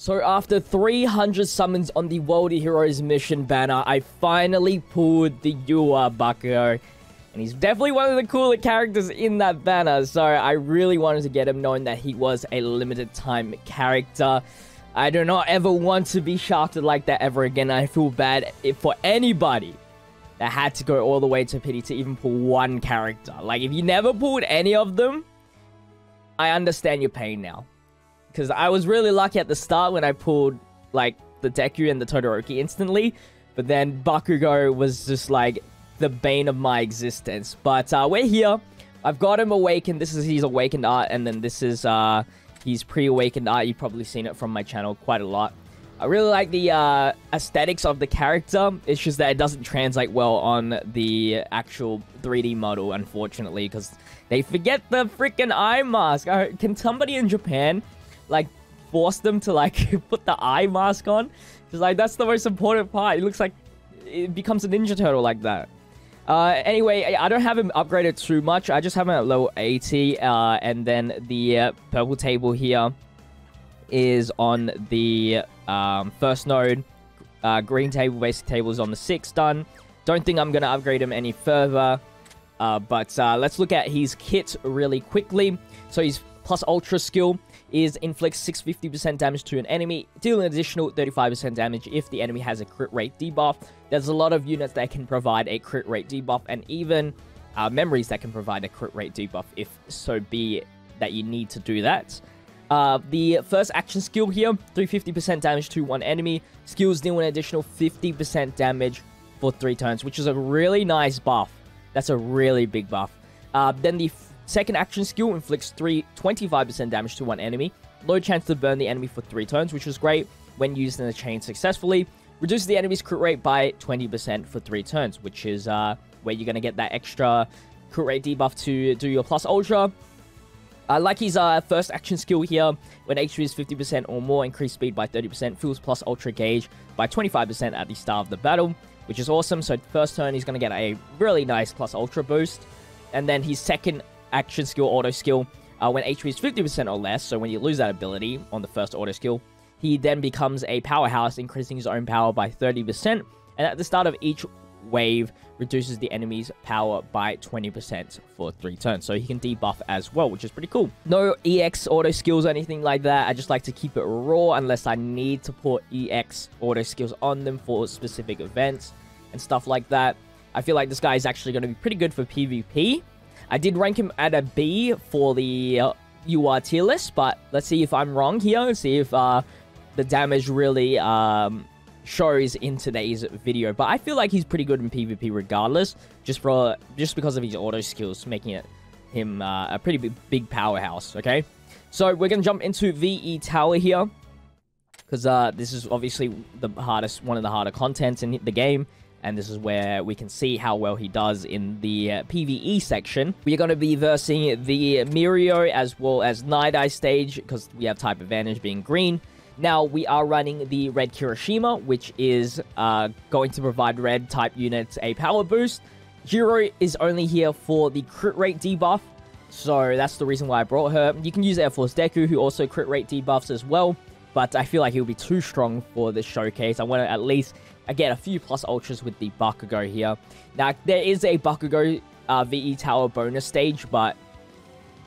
So after 300 summons on the World Heroes mission banner, I finally pulled the UR Bakugo. And he's definitely one of the cooler characters in that banner. So I really wanted to get him knowing that he was a limited time character. I do not ever want to be shafted like that ever again. I feel bad for anybody that had to go all the way to pity to even pull one character. Like if you never pulled any of them, I understand your pain now. Because I was really lucky at the start when I pulled, like, the Deku and the Todoroki instantly. But then Bakugo was just, like, the bane of my existence. But uh, we're here. I've got him awakened. This is his awakened art. And then this is uh, his pre-awakened art. You've probably seen it from my channel quite a lot. I really like the uh, aesthetics of the character. It's just that it doesn't translate well on the actual 3D model, unfortunately, because they forget the freaking eye mask. Can somebody in Japan like force them to like put the eye mask on. Because like that's the most important part. It looks like it becomes a Ninja Turtle like that. Uh, anyway, I don't have him upgraded too much. I just have him at level 80. Uh, and then the uh, purple table here is on the um, first node. Uh, green table, basic table is on the sixth done. Don't think I'm going to upgrade him any further. Uh, but uh, let's look at his kit really quickly. So he's plus ultra skill is inflicts 650% damage to an enemy, deal an additional 35% damage if the enemy has a crit rate debuff. There's a lot of units that can provide a crit rate debuff, and even uh, memories that can provide a crit rate debuff if so be that you need to do that. Uh, the first action skill here, 350% damage to one enemy. Skills deal an additional 50% damage for three turns, which is a really nice buff. That's a really big buff. Uh, then the Second action skill inflicts 3 25% damage to one enemy. Low chance to burn the enemy for 3 turns, which is great when used in a chain successfully. Reduces the enemy's crit rate by 20% for 3 turns, which is uh, where you're going to get that extra crit rate debuff to do your plus ultra. I like his uh, first action skill here. When HP is 50% or more, increase speed by 30%, fills plus ultra gauge by 25% at the start of the battle, which is awesome. So first turn, he's going to get a really nice plus ultra boost. And then his second action skill, auto skill, uh, when HP is 50% or less, so when you lose that ability on the first auto skill, he then becomes a powerhouse, increasing his own power by 30%, and at the start of each wave, reduces the enemy's power by 20% for 3 turns. So he can debuff as well, which is pretty cool. No EX auto skills or anything like that. I just like to keep it raw unless I need to put EX auto skills on them for specific events and stuff like that. I feel like this guy is actually going to be pretty good for PvP. I did rank him at a B for the uh, UR tier list, but let's see if I'm wrong here. See if uh, the damage really um, shows in today's video. But I feel like he's pretty good in PvP regardless, just for just because of his auto skills, making it him uh, a pretty big, powerhouse. Okay, so we're gonna jump into VE Tower here because uh, this is obviously the hardest, one of the harder contents in the game and this is where we can see how well he does in the uh, PvE section. We are going to be versing the Mirio as well as Night stage, because we have type advantage being green. Now, we are running the Red Kirishima, which is uh, going to provide red type units a power boost. Hero is only here for the crit rate debuff, so that's the reason why I brought her. You can use Air Force Deku, who also crit rate debuffs as well, but I feel like he'll be too strong for this showcase. I want to at least Again, a few plus ultras with the Bakugo here. Now, there is a Bakugo uh, VE Tower bonus stage, but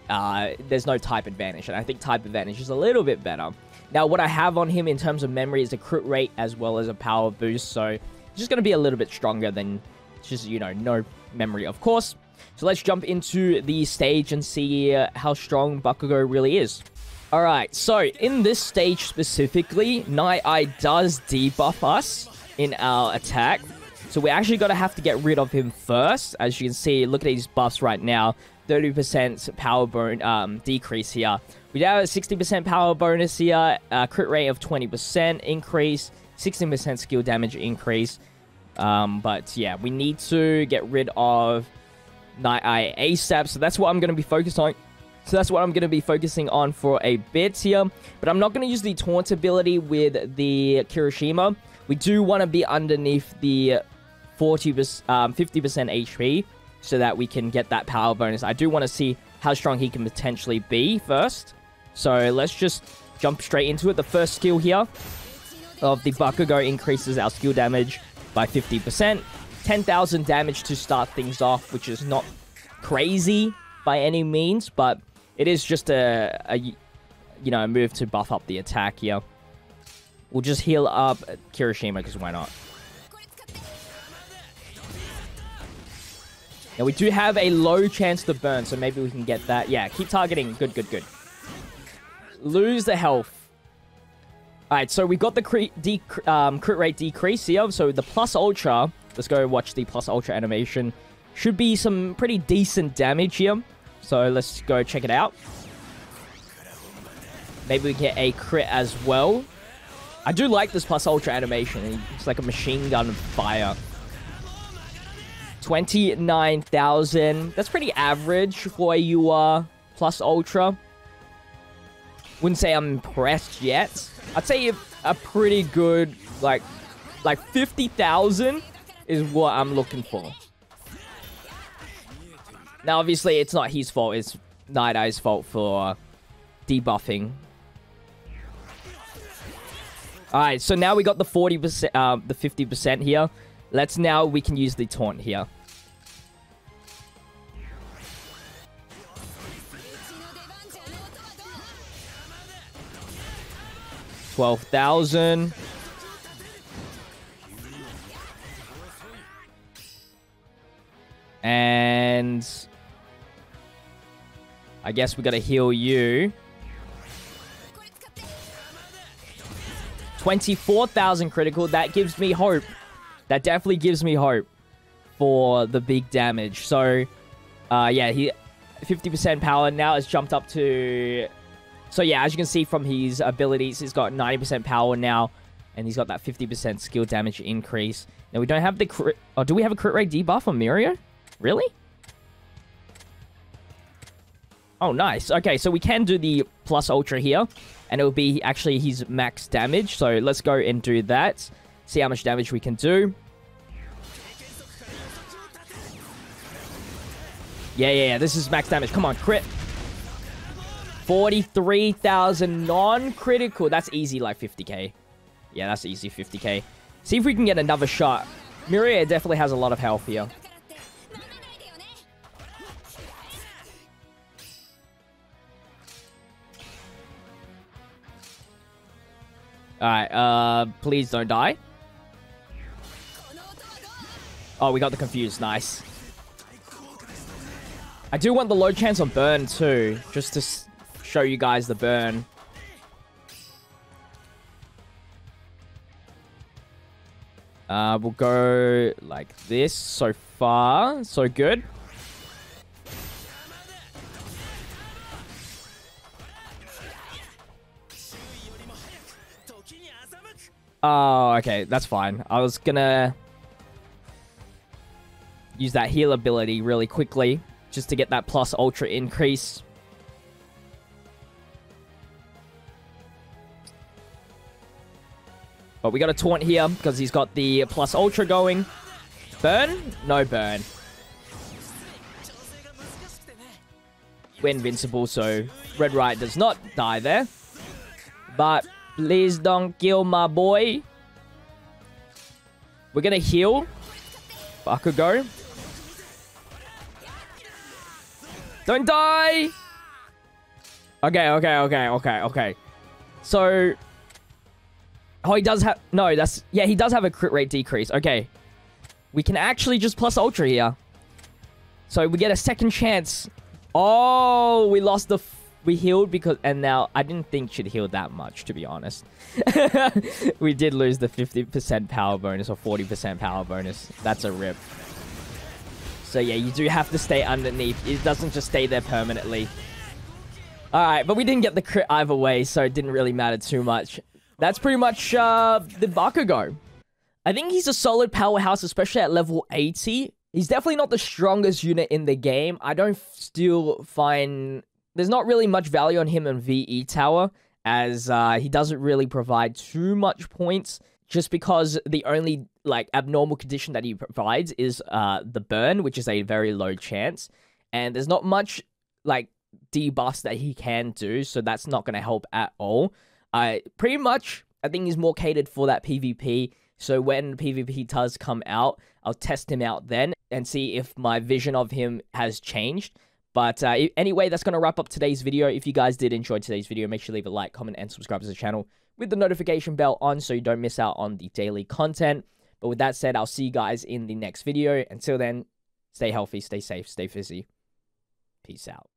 uh, there's no type advantage, and I think type advantage is a little bit better. Now, what I have on him in terms of memory is a crit rate as well as a power boost, so just going to be a little bit stronger than just, you know, no memory, of course. So let's jump into the stage and see uh, how strong Bakugo really is. Alright, so in this stage specifically, Night Eye does debuff us in our attack. So we actually got to have to get rid of him first. As you can see, look at these buffs right now. 30% power burn um, decrease here. We have a 60% power bonus here, a crit rate of 20% increase, 16% skill damage increase. Um, but yeah, we need to get rid of Night Eye ASAP. So that's what I'm going to be focused on. So that's what I'm going to be focusing on for a bit here. But I'm not going to use the taunt ability with the Kirishima. We do want to be underneath the 40 um, 50% HP so that we can get that power bonus. I do want to see how strong he can potentially be first. So let's just jump straight into it. The first skill here of the Bakugo increases our skill damage by 50%. 10,000 damage to start things off, which is not crazy by any means, but it is just a, a you know, a move to buff up the attack here. We'll just heal up Kirishima, because why not? Now, we do have a low chance to burn, so maybe we can get that. Yeah, keep targeting. Good, good, good. Lose the health. Alright, so we got the crit, um, crit rate decrease here. So the plus ultra, let's go watch the plus ultra animation. Should be some pretty decent damage here. So let's go check it out. Maybe we get a crit as well. I do like this plus ultra animation. It's like a machine gun fire. 29,000. That's pretty average for you uh, plus ultra. Wouldn't say I'm impressed yet. I'd say a pretty good, like, like 50,000 is what I'm looking for. Now, obviously, it's not his fault. It's Night Eye's fault for debuffing. Alright, so now we got the 40%, uh, the 50% here. Let's now, we can use the taunt here. Twelve thousand. And I guess we gotta heal you. 24,000 critical. That gives me hope. That definitely gives me hope for the big damage. So, uh, yeah, he 50% power now has jumped up to... So, yeah, as you can see from his abilities, he's got 90% power now. And he's got that 50% skill damage increase. Now, we don't have the crit... Oh, do we have a crit rate debuff on Mirio? Really? Oh, nice. Okay, so we can do the plus ultra here. And it will be actually his max damage. So let's go and do that. See how much damage we can do. Yeah, yeah, yeah. This is max damage. Come on, crit. 43,000 non-critical. That's easy, like 50k. Yeah, that's easy, 50k. See if we can get another shot. Mirio definitely has a lot of health here. Alright, uh, please don't die. Oh, we got the confused. Nice. I do want the low chance on burn too, just to show you guys the burn. Uh, we'll go like this. So far, so good. Oh, okay. That's fine. I was gonna use that heal ability really quickly just to get that plus ultra increase. But we got a taunt here because he's got the plus ultra going. Burn? No burn. We're invincible, so Red Riot does not die there. But Please don't kill my boy. We're gonna heal. Bakugo. Don't die! Okay, okay, okay, okay, okay. So... Oh, he does have... No, that's... Yeah, he does have a crit rate decrease. Okay. We can actually just plus Ultra here. So we get a second chance. Oh, we lost the we healed because and now I didn't think she'd heal that much to be honest. we did lose the 50% power bonus or 40% power bonus. That's a rip. So yeah, you do have to stay underneath. It doesn't just stay there permanently. Alright, but we didn't get the crit either way, so it didn't really matter too much. That's pretty much uh, the Bakugo. I think he's a solid powerhouse, especially at level 80. He's definitely not the strongest unit in the game. I don't still find there's not really much value on him in VE Tower, as uh, he doesn't really provide too much points, just because the only like abnormal condition that he provides is uh, the burn, which is a very low chance, and there's not much like debuffs that he can do, so that's not going to help at all. I pretty much I think he's more catered for that PvP. So when PvP does come out, I'll test him out then and see if my vision of him has changed. But uh, anyway, that's going to wrap up today's video. If you guys did enjoy today's video, make sure to leave a like, comment, and subscribe to the channel with the notification bell on so you don't miss out on the daily content. But with that said, I'll see you guys in the next video. Until then, stay healthy, stay safe, stay fizzy. Peace out.